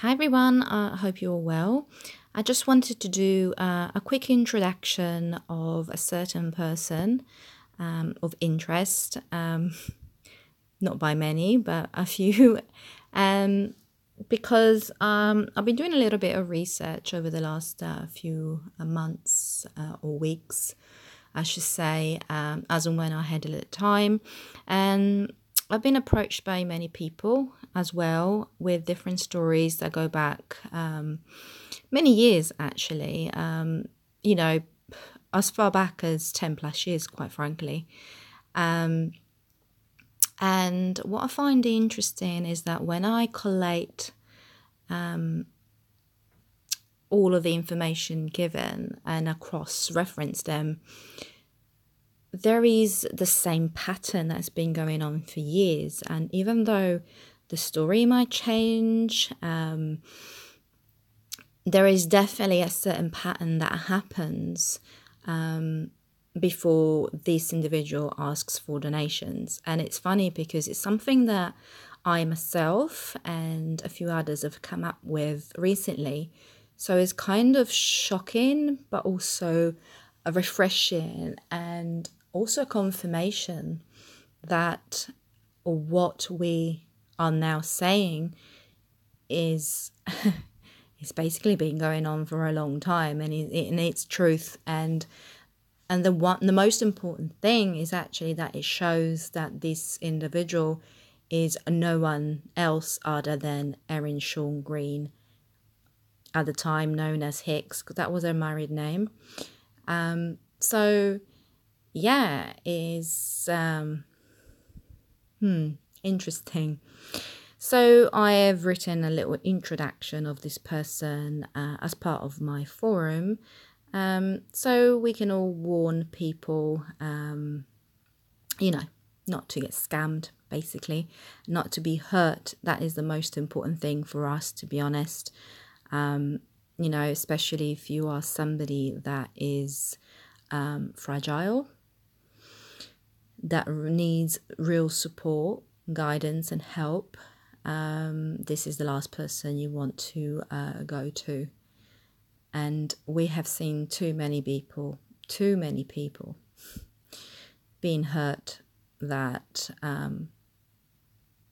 Hi everyone, I uh, hope you're well. I just wanted to do uh, a quick introduction of a certain person um, of interest, um, not by many, but a few, um, because um, I've been doing a little bit of research over the last uh, few uh, months uh, or weeks, I should say, um, as and when I had a little time. And I've been approached by many people as well with different stories that go back um, many years, actually. Um, you know, as far back as 10 plus years, quite frankly. Um, and what I find interesting is that when I collate um, all of the information given and I cross reference them, there is the same pattern that's been going on for years. And even though the story might change, um, there is definitely a certain pattern that happens um, before this individual asks for donations. And it's funny because it's something that I myself and a few others have come up with recently. So it's kind of shocking, but also refreshing and also confirmation that what we are now saying is it's basically been going on for a long time and, it, and it's truth and and the one the most important thing is actually that it shows that this individual is no one else other than Erin Shawn Green at the time known as Hicks because that was her married name. Um, so yeah, is um, hmm, interesting. So I have written a little introduction of this person uh, as part of my forum, um, so we can all warn people, um, you know, not to get scammed, basically, not to be hurt. That is the most important thing for us, to be honest. Um, you know, especially if you are somebody that is um, fragile that needs real support, guidance, and help, um, this is the last person you want to uh, go to. And we have seen too many people, too many people being hurt that um,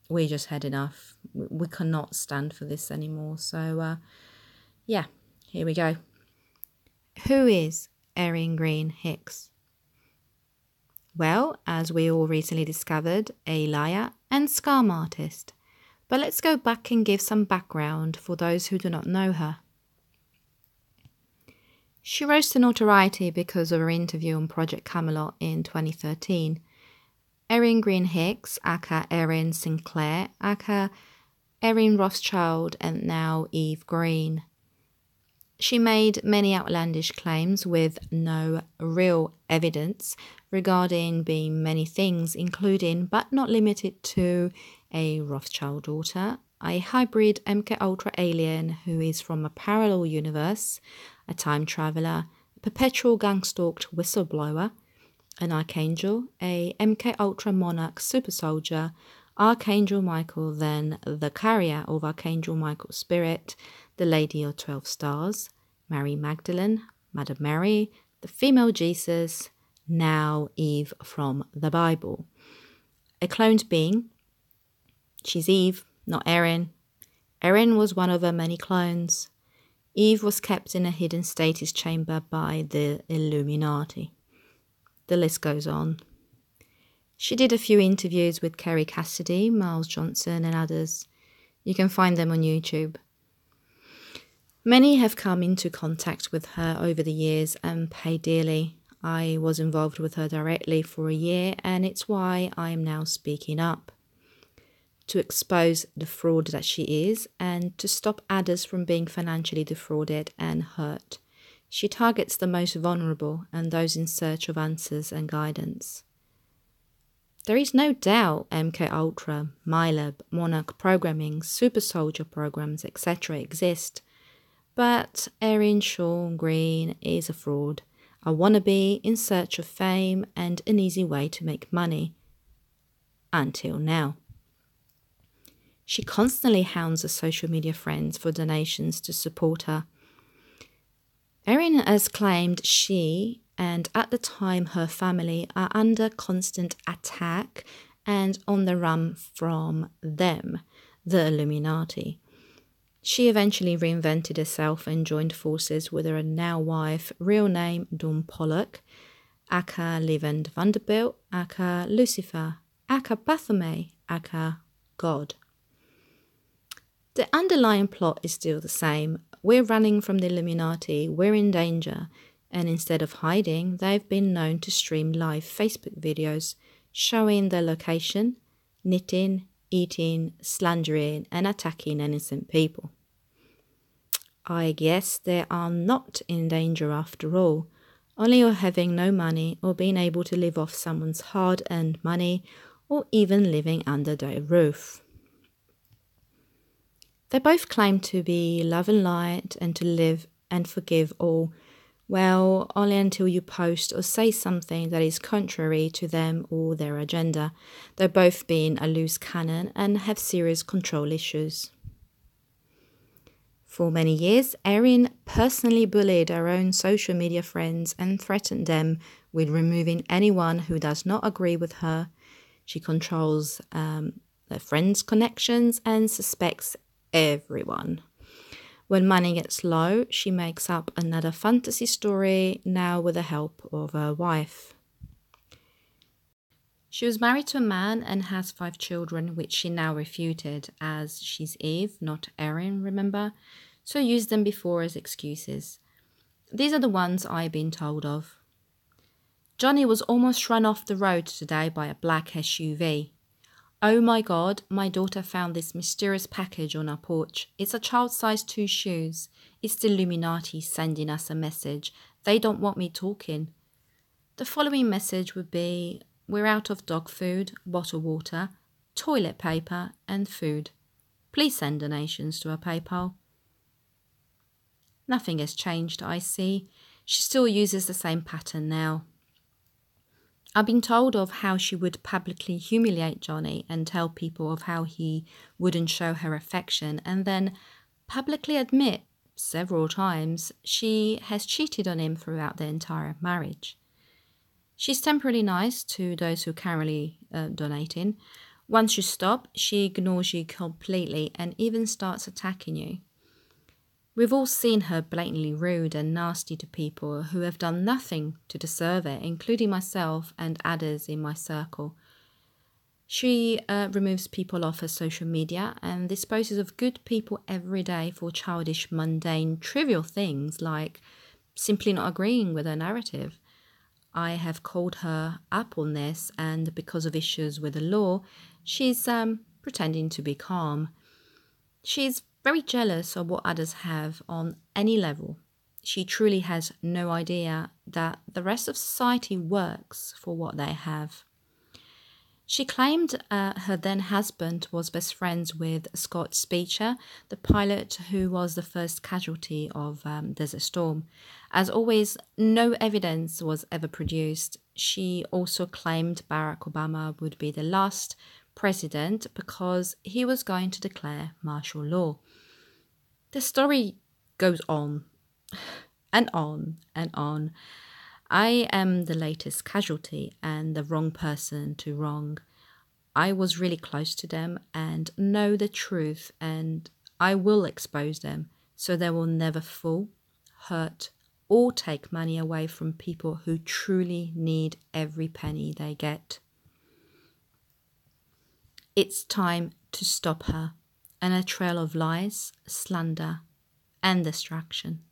we just had enough. We cannot stand for this anymore. So, uh, yeah, here we go. Who is Erin Green Hicks? Well, as we all recently discovered, a liar and scam artist. But let's go back and give some background for those who do not know her. She rose to notoriety because of her interview on Project Camelot in 2013. Erin Green Hicks, aka Erin Sinclair, aka Erin Rothschild, and now Eve Green. She made many outlandish claims with no real evidence regarding being many things, including but not limited to a Rothschild daughter, a hybrid MK Ultra alien who is from a parallel universe, a time traveler, a perpetual gang stalked whistleblower, an archangel, a MK Ultra monarch super soldier, Archangel Michael, then the carrier of Archangel Michael's spirit, the Lady of Twelve Stars, Mary Magdalene, Mother Mary, the female Jesus, now Eve from the Bible. A cloned being. She's Eve, not Erin. Erin was one of her many clones. Eve was kept in a hidden stasis chamber by the Illuminati. The list goes on. She did a few interviews with Kerry Cassidy, Miles Johnson, and others. You can find them on YouTube. Many have come into contact with her over the years and pay dearly. I was involved with her directly for a year, and it's why I am now speaking up to expose the fraud that she is and to stop others from being financially defrauded and hurt. She targets the most vulnerable and those in search of answers and guidance. There is no doubt MK Ultra, MILAB, Monarch programming, Super Soldier programs, etc. exist but Erin Shawn Green is a fraud, a wannabe in search of fame and an easy way to make money. Until now. She constantly hounds her social media friends for donations to support her. Erin has claimed she and at the time her family are under constant attack and on the run from them, the Illuminati. She eventually reinvented herself and joined forces with her now wife, real name Dawn Pollock, aka Livend Vanderbilt, aka Lucifer, aka Baphomet, aka God. The underlying plot is still the same. We're running from the Illuminati, we're in danger, and instead of hiding, they've been known to stream live Facebook videos showing their location, knitting, eating, slandering, and attacking innocent people. I guess they are not in danger after all, only of having no money or being able to live off someone's hard earned money or even living under their roof. They both claim to be love and light and to live and forgive all. Well, only until you post or say something that is contrary to them or their agenda. They're both being a loose cannon and have serious control issues. For many years, Erin personally bullied her own social media friends and threatened them with removing anyone who does not agree with her. She controls um, their friends' connections and suspects everyone. When money gets low, she makes up another fantasy story, now with the help of her wife. She was married to a man and has five children, which she now refuted, as she's Eve, not Erin, remember? So used them before as excuses. These are the ones I've been told of. Johnny was almost run off the road today by a black SUV. Oh my god, my daughter found this mysterious package on our porch. It's a child sized two shoes. It's the Illuminati sending us a message. They don't want me talking. The following message would be We're out of dog food, bottled water, toilet paper, and food. Please send donations to our PayPal. Nothing has changed, I see. She still uses the same pattern now. I've been told of how she would publicly humiliate Johnny and tell people of how he wouldn't show her affection, and then publicly admit several times she has cheated on him throughout their entire marriage. She's temporarily nice to those who currently uh, donating. Once you stop, she ignores you completely and even starts attacking you. We've all seen her blatantly rude and nasty to people who have done nothing to deserve it, including myself and others in my circle. She uh, removes people off her social media and disposes of good people every day for childish, mundane, trivial things like simply not agreeing with her narrative. I have called her up on this, and because of issues with the law, she's um, pretending to be calm. She's very jealous of what others have on any level. She truly has no idea that the rest of society works for what they have. She claimed uh, her then husband was best friends with Scott Speicher, the pilot who was the first casualty of um, Desert Storm. As always, no evidence was ever produced. She also claimed Barack Obama would be the last president because he was going to declare martial law. The story goes on and on and on. I am the latest casualty and the wrong person to wrong. I was really close to them and know the truth, and I will expose them so they will never fall, hurt, or take money away from people who truly need every penny they get. It's time to stop her and a trail of lies, slander, and distraction.